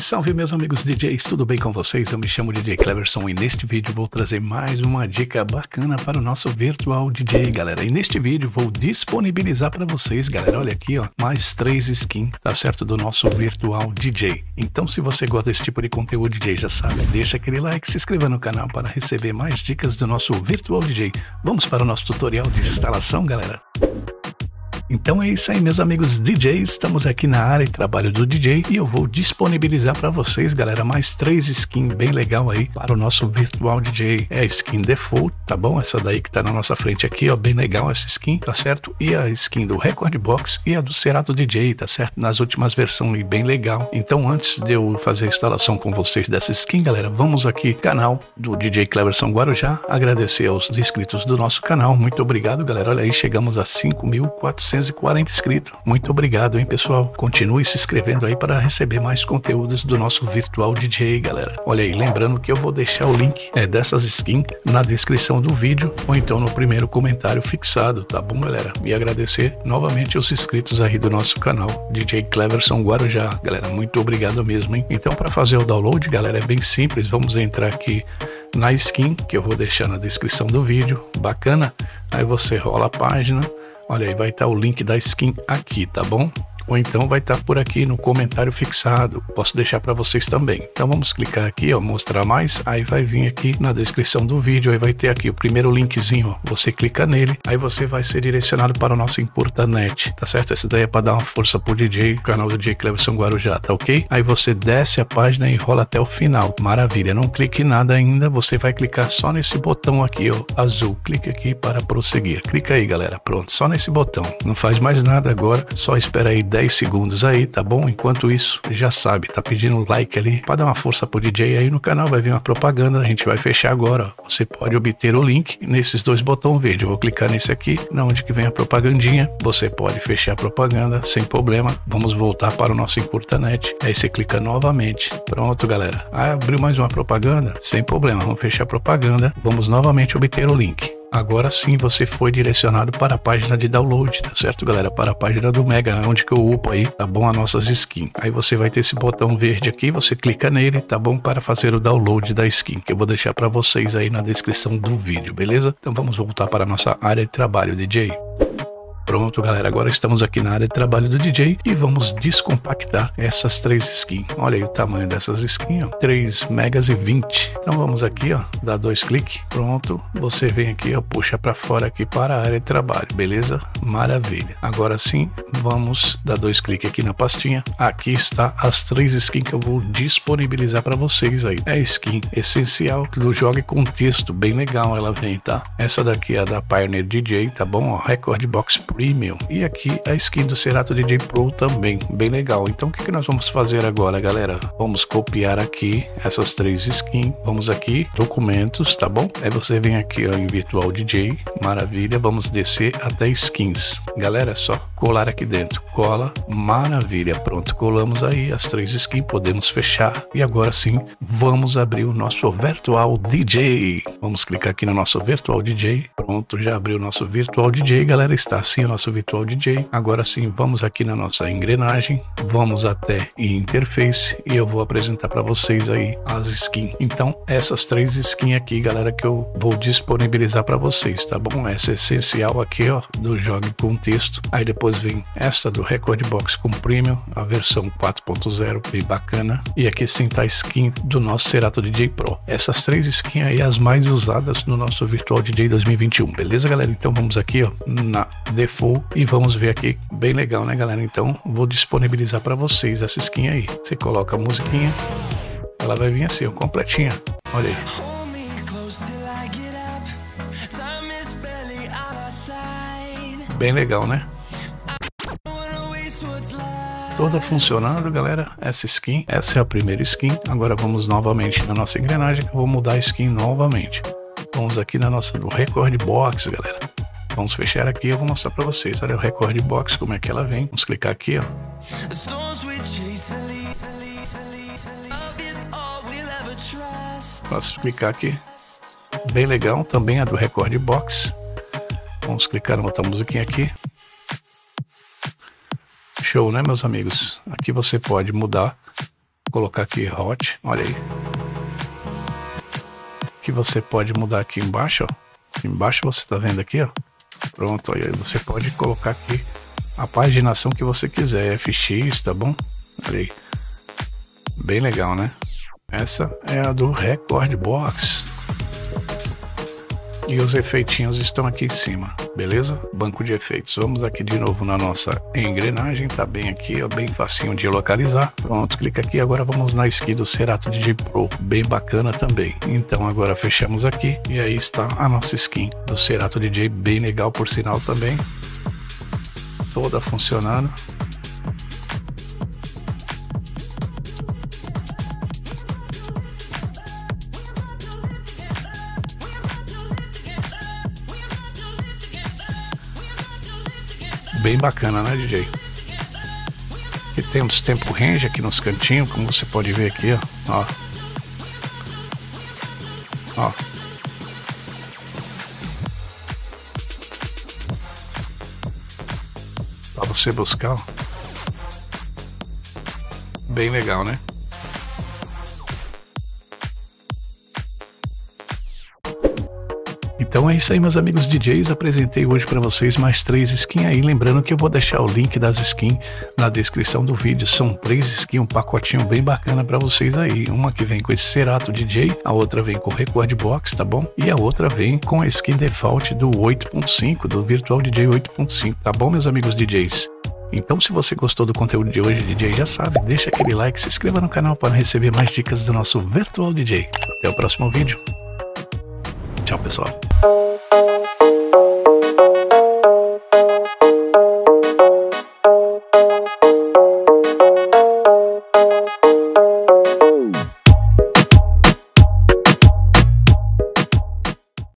Salve, salve meus amigos DJs, tudo bem com vocês? Eu me chamo DJ Cleverson e neste vídeo vou trazer mais uma dica bacana para o nosso Virtual DJ, galera. E neste vídeo vou disponibilizar para vocês, galera, olha aqui, ó, mais três skins, tá certo, do nosso Virtual DJ. Então se você gosta desse tipo de conteúdo DJ, já sabe, deixa aquele like, se inscreva no canal para receber mais dicas do nosso Virtual DJ. Vamos para o nosso tutorial de instalação, galera. Então é isso aí, meus amigos DJs. Estamos aqui na área de trabalho do DJ e eu vou disponibilizar para vocês, galera, mais três skins bem legal aí para o nosso virtual DJ. É a skin default, tá bom? Essa daí que tá na nossa frente aqui, ó, bem legal essa skin, tá certo? E a skin do Record Box e a do Cerato DJ, tá certo? Nas últimas versões, bem legal. Então, antes de eu fazer a instalação com vocês dessa skin, galera, vamos aqui canal do DJ Cleverson Guarujá, agradecer aos inscritos do nosso canal. Muito obrigado, galera. Olha aí, chegamos a 5.400 440 inscritos. Muito obrigado, hein, pessoal? Continue se inscrevendo aí para receber mais conteúdos do nosso Virtual DJ, galera. Olha aí, lembrando que eu vou deixar o link é, dessas skins na descrição do vídeo ou então no primeiro comentário fixado, tá bom, galera? E agradecer novamente aos inscritos aí do nosso canal, DJ Cleverson Guarujá. Galera, muito obrigado mesmo, hein? Então, para fazer o download, galera, é bem simples. Vamos entrar aqui na skin, que eu vou deixar na descrição do vídeo. Bacana? Aí você rola a página Olha aí, vai estar o link da skin aqui, tá bom? Ou então vai estar tá por aqui no comentário fixado. Posso deixar para vocês também. Então vamos clicar aqui, ó, mostrar mais, aí vai vir aqui na descrição do vídeo, aí vai ter aqui o primeiro linkzinho, ó. você clica nele, aí você vai ser direcionado para o nosso Importanet, tá certo? Essa daí é para dar uma força pro DJ, canal do DJ Cleverson Guarujá, tá ok? Aí você desce a página e rola até o final. Maravilha, não clique em nada ainda, você vai clicar só nesse botão aqui, ó, azul. Clique aqui para prosseguir. Clica aí, galera. Pronto, só nesse botão. Não faz mais nada agora, só espera aí 10 10 segundos aí, tá bom? Enquanto isso, já sabe, tá pedindo like ali para dar uma força pro DJ aí no canal, vai vir uma propaganda, a gente vai fechar agora. Ó. Você pode obter o link nesses dois botões verdes. Eu vou clicar nesse aqui, na onde que vem a propagandinha. Você pode fechar a propaganda sem problema. Vamos voltar para o nosso Encurtanet. Aí você clica novamente. Pronto, galera. Ah, abriu mais uma propaganda? Sem problema. Vamos fechar a propaganda. Vamos novamente obter o link. Agora sim você foi direcionado para a página de download, tá certo, galera? Para a página do Mega, onde que eu upo aí, tá bom? As nossas skins. Aí você vai ter esse botão verde aqui, você clica nele, tá bom? Para fazer o download da skin, que eu vou deixar para vocês aí na descrição do vídeo, beleza? Então vamos voltar para a nossa área de trabalho, DJ. Pronto, galera, agora estamos aqui na área de trabalho do DJ e vamos descompactar essas três skins. Olha aí o tamanho dessas skins, ó, 3 megas e 20. Então vamos aqui, ó, dar dois cliques. Pronto, você vem aqui, ó, puxa para fora aqui para a área de trabalho, beleza? Maravilha. Agora sim, vamos dar dois cliques aqui na pastinha. Aqui está as três skins que eu vou disponibilizar para vocês aí. É skin essencial do Jogue com texto, bem legal ela vem, tá? Essa daqui é a da Pioneer DJ, tá bom? Ó, Record Box Premium. E aqui a skin do Cerato DJ Pro também, bem legal. Então o que, que nós vamos fazer agora, galera? Vamos copiar aqui essas três skins. Vamos aqui, documentos, tá bom? Aí você vem aqui ó, em Virtual DJ, maravilha. Vamos descer até skins. Galera, só colar aqui dentro. Cola, maravilha. Pronto, colamos aí as três skins, podemos fechar. E agora sim, vamos abrir o nosso Virtual DJ. Vamos clicar aqui no nosso Virtual DJ. Pronto, já abriu o nosso Virtual DJ, galera. Está assim nosso Virtual DJ. Agora sim, vamos aqui na nossa engrenagem, vamos até interface e eu vou apresentar para vocês aí as skins. Então, essas três skins aqui, galera, que eu vou disponibilizar para vocês, tá bom? Essa é essencial aqui, ó, do Jogue com Texto. Aí depois vem essa do Record Box com Premium, a versão 4.0, bem bacana. E aqui sim tá a skin do nosso Cerato DJ Pro. Essas três skins aí, as mais usadas no nosso Virtual DJ 2021, beleza, galera? Então vamos aqui, ó, na default e vamos ver aqui, bem legal, né, galera? Então vou disponibilizar para vocês essa skin aí. Você coloca a musiquinha, ela vai vir assim, ó, completinha. Olha aí. Bem legal, né? Toda funcionando, galera. Essa skin, essa é a primeira skin. Agora vamos novamente na nossa engrenagem. Vou mudar a skin novamente. Vamos aqui na nossa do Record Box, galera. Vamos fechar aqui eu vou mostrar para vocês. Olha o Record Box, como é que ela vem. Vamos clicar aqui, ó. Posso clicar aqui. Bem legal, também é do Record Box. Vamos clicar na outra musiquinha aqui. Show, né, meus amigos? Aqui você pode mudar colocar aqui hot, olha aí. Que você pode mudar aqui embaixo, ó. Embaixo você tá vendo aqui, ó. Pronto, aí você pode colocar aqui a paginação que você quiser, FX, tá bom? Olha aí. Bem legal, né? Essa é a do Record Box. E os efeitinhos estão aqui em cima, beleza? Banco de efeitos. Vamos aqui de novo na nossa engrenagem, tá bem aqui, ó, bem facinho de localizar. Pronto, clica aqui, agora vamos na skin do Cerato DJ Pro, bem bacana também. Então agora fechamos aqui e aí está a nossa skin do Cerato DJ, bem legal por sinal também. Toda funcionando. Bem bacana, né, DJ? E temos tempo range aqui nos cantinhos, como você pode ver aqui. Ó. ó. Pra você buscar, ó. Bem legal, né? Então é isso aí, meus amigos DJs. Apresentei hoje para vocês mais três skins aí. Lembrando que eu vou deixar o link das skins na descrição do vídeo. São três skins, um pacotinho bem bacana para vocês aí. Uma que vem com esse Cerato DJ, a outra vem com Record Box, tá bom? E a outra vem com a skin default do 8.5, do Virtual DJ 8.5, tá bom, meus amigos DJs? Então, se você gostou do conteúdo de hoje, DJ já sabe, deixa aquele like, se inscreva no canal para receber mais dicas do nosso Virtual DJ. Até o próximo vídeo. Tchau, pessoal.